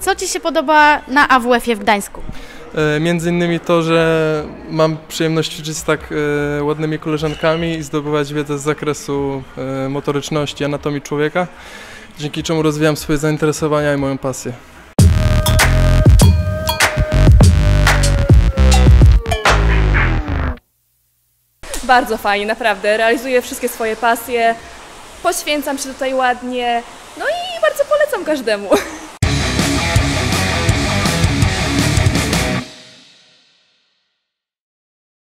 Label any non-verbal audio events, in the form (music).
Co Ci się podoba na AWF-ie w Gdańsku? E, między innymi to, że mam przyjemność ćwiczyć z tak e, ładnymi koleżankami i zdobywać wiedzę z zakresu e, motoryczności, anatomii człowieka, dzięki czemu rozwijam swoje zainteresowania i moją pasję. Bardzo fajnie, naprawdę. Realizuję wszystkie swoje pasje, poświęcam się tutaj ładnie. No i bardzo polecam każdemu. (laughs)